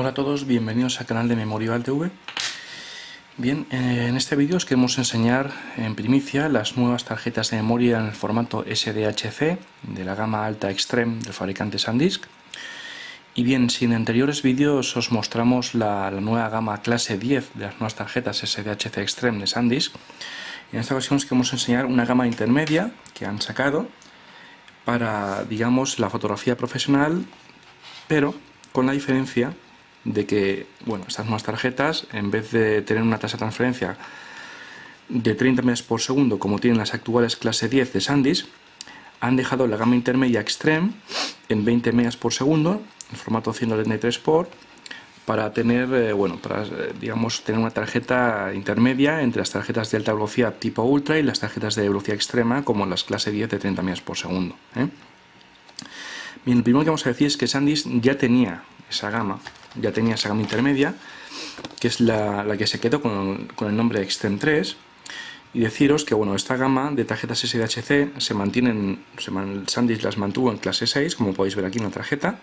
Hola a todos, bienvenidos al canal de Memorial TV. Bien, en este vídeo os queremos enseñar en primicia las nuevas tarjetas de memoria en el formato SDHC de la gama alta Extreme del fabricante SanDisk. Y bien, si en anteriores vídeos os mostramos la, nueva gama clase 10 de las nuevas tarjetas SDHC Extreme de SanDisk, en esta ocasión os queremos enseñar una gama intermedia que han sacado para, digamos, la fotografía profesional, pero con la diferencia de que, bueno, estas nuevas tarjetas, en vez de tener una tasa de transferencia de 30 megas por segundo, como tienen las actuales clase 10 de SanDisk, han dejado la gama intermedia Extreme en 20 megas por segundo, en formato 133 por, para tener, eh, bueno, para, digamos, tener una tarjeta intermedia entre las tarjetas de alta velocidad tipo Ultra y las tarjetas de velocidad extrema, como las clase 10 de 30 megas por segundo. ¿eh? Bien, lo primero que vamos a decir es que SanDisk ya tenía esa gama, ya tenía esa gama intermedia, que es la, que se quedó con, el nombre Extend 3, y deciros que bueno, esta gama de tarjetas SDHC se mantienen, se SanDisk las mantuvo en clase 6, como podéis ver aquí en la tarjeta,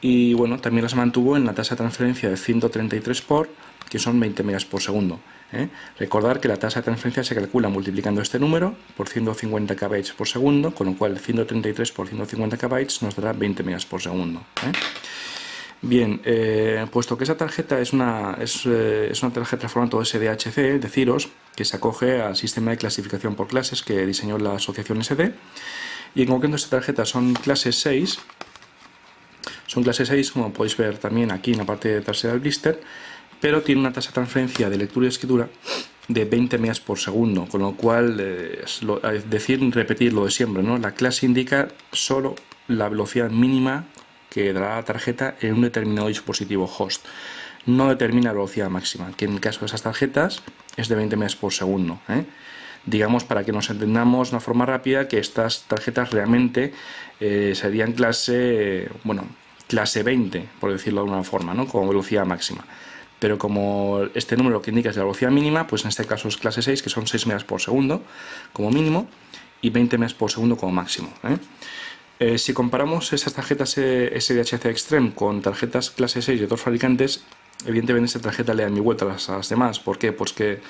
y bueno, también las mantuvo en la tasa de transferencia de 133 por, que son 20 megas por segundo. ¿eh? Recordar que la tasa de transferencia se calcula multiplicando este número por 150 kbytes por segundo, con lo cual 133 por 150 kbytes nos dará 20 megas por segundo. ¿eh? Bien, eh, puesto que esa tarjeta es una, es, es una tarjeta de formato SDHC, deciros que se acoge al sistema de clasificación por clases que diseñó la asociación SD, y en concreto esta tarjeta son clases 6, son clase 6, como podéis ver también aquí en la parte trasera del blister, pero tiene una tasa de transferencia de lectura y escritura de 20 megas por segundo, con lo cual, eh, decir, repetir lo de siempre, ¿no? La clase indica solo la velocidad mínima que dará la tarjeta en un determinado dispositivo host. No determina la velocidad máxima, que en el caso de esas tarjetas es de 20 megas por segundo. ¿eh? digamos, para que nos entendamos de una forma rápida, que estas tarjetas realmente eh, serían clase, bueno, clase 20, por decirlo de alguna forma, ¿no? como velocidad máxima. Pero como este número que indica es la velocidad mínima, pues en este caso es clase 6, que son 6 megas por segundo como mínimo y 20 megas por segundo como máximo. ¿eh? Eh, si comparamos esas tarjetas SDHC Extreme con tarjetas clase 6 de otros fabricantes, evidentemente esta tarjeta le da mi vuelta a las, demás. ¿Por qué? Pues que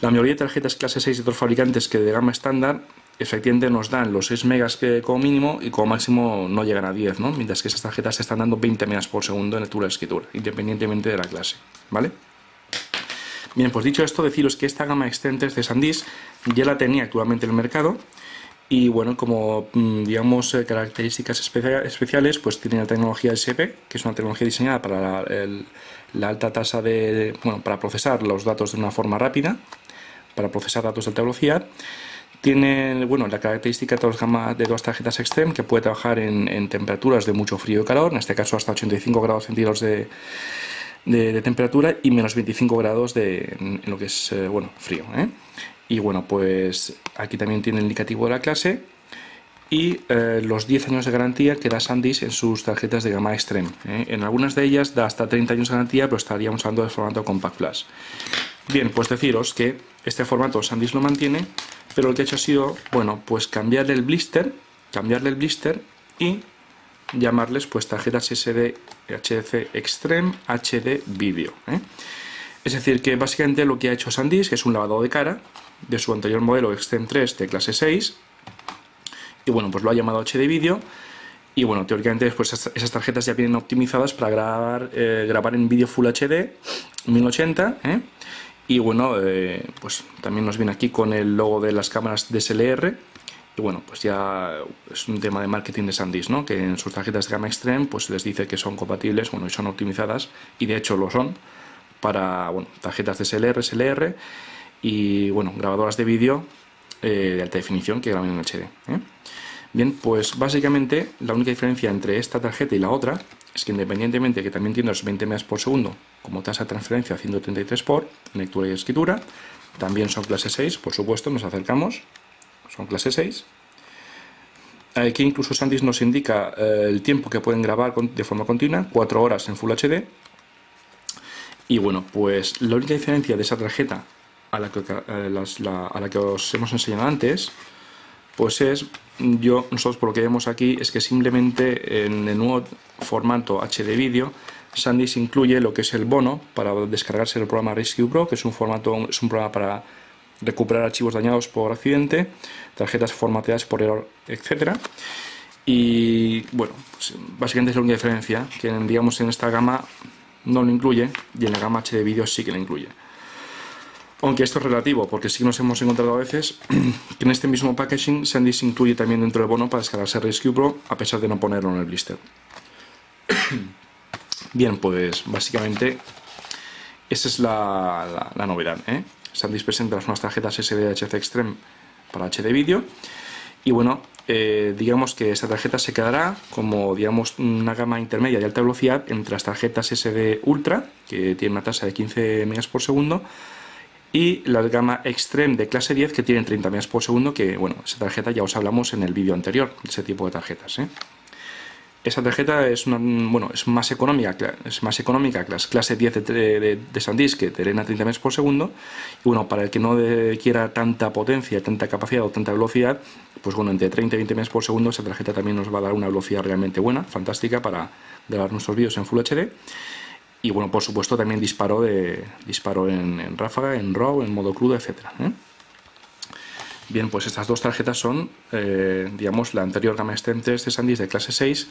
la mayoría de tarjetas clase 6 de otros fabricantes que de gama estándar efectivamente nos dan los 6 megas como mínimo y como máximo no llegan a 10, ¿no? mientras que esas tarjetas están dando 20 megas por segundo en lectura y escritura, independientemente de la clase. ¿vale? Bien, pues dicho esto, deciros que esta gama Extenders de SanDisk ya la tenía actualmente en el mercado y bueno, como mm, digamos eh, características especiales, pues tiene la tecnología SP, que es una tecnología diseñada para la, alta tasa de, bueno, para procesar los datos de una forma rápida, para procesar datos de alta velocidad tiene bueno, la característica de, dos tarjetas Extreme que puede trabajar en, temperaturas de mucho frío y calor, en este caso hasta 85 grados centígrados de, de, temperatura y menos 25 grados de, en, lo que es eh, bueno, frío. ¿eh? Y bueno, pues aquí también tiene el indicativo de la clase y eh, los 10 años de garantía que da SanDisk en sus tarjetas de gama Extreme. En algunas de ellas da hasta 30 años de garantía, pero estaríamos hablando del formato Compact Flash. Bien, pues deciros que este formato SanDisk lo mantiene pero lo que he hecho ha sido, bueno, pues cambiarle el blister, cambiarle el blister y llamarles pues tarjetas SD HDC Extreme HD Video. ¿eh? Es decir, que básicamente lo que ha hecho SanDisk es un lavado de cara de su anterior modelo Extreme 3 de clase 6 y bueno, pues lo ha llamado HD Video y bueno, teóricamente pues esas tarjetas ya vienen optimizadas para grabar, eh, grabar en vídeo Full HD 1080 ¿eh? Y bueno, eh, pues también nos viene aquí con el logo de las cámaras DSLR. Y bueno, pues ya es un tema de marketing de SanDisk, ¿no? Que en sus tarjetas de gama extreme pues les dice que son compatibles, bueno, y son optimizadas, y de hecho lo son, para bueno, tarjetas DSLR, SLR y bueno, grabadoras de vídeo eh, de alta definición que graban en HD. ¿eh? Bien, pues básicamente la única diferencia entre esta tarjeta y la otra es que independientemente que también tiene los 20 megas por segundo como tasa de transferencia 133 por lectura y escritura, también son clase 6, por supuesto, nos acercamos, son clase 6. Aquí incluso Sandis nos indica eh, el tiempo que pueden grabar de forma continua, 4 horas en Full HD. Y bueno, pues la única diferencia de esa tarjeta a la que, eh, a la que os hemos enseñado antes pues es, yo, nosotros por lo que vemos aquí, es que simplemente en el nuevo formato HD vídeo SanDisk incluye lo que es el bono para descargarse el programa Rescue Pro, que es un formato, es un programa para recuperar archivos dañados por accidente, tarjetas formateadas por error, etcétera. Y bueno, pues, básicamente es la única diferencia, que digamos en esta gama no lo incluye y en la gama HD Video sí que lo incluye. Aunque esto es relativo, porque sí nos hemos encontrado a veces que en este mismo packaging SanDisk incluye también dentro del bono para descargarse Rescue Pro a pesar de no ponerlo en el blister. Bien, pues básicamente esa es la, novedad. ¿eh? Presenta las nuevas tarjetas SDHC Extreme para HD Video y bueno, eh, digamos que esta tarjeta se quedará como digamos una gama intermedia de alta velocidad entre las tarjetas SD Ultra, que tiene una tasa de 15 megas por segundo, y la gama Extreme de clase 10 que tienen 30 megas por segundo, que bueno, esa tarjeta ya os hablamos en el vídeo anterior, de ese tipo de tarjetas. ¿eh? Esa tarjeta es, una, bueno, es, más económica, es más económica que las clase 10 de, de, de SanDisk que te 30 megas por segundo. Y bueno, para el que no quiera tanta potencia, tanta capacidad o tanta velocidad, pues bueno, entre 30 y 20 megas por segundo esa tarjeta también nos va a dar una velocidad realmente buena, fantástica para grabar nuestros vídeos en Full HD. Y bueno, por supuesto también disparo, de, en, ráfaga, en RAW, en modo crudo, etc. ¿eh? Bien, pues estas dos tarjetas son, eh, digamos, la anterior gama Extreme 3 de SanDisk de clase 6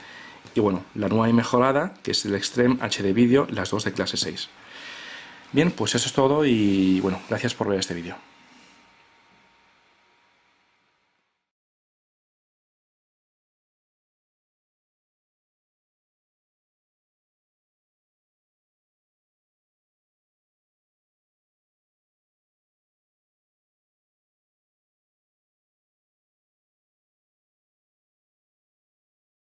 y bueno, la nueva y mejorada, que es el Extreme HD Video, las dos de clase 6. Bien, pues eso es todo y bueno, gracias por ver este vídeo.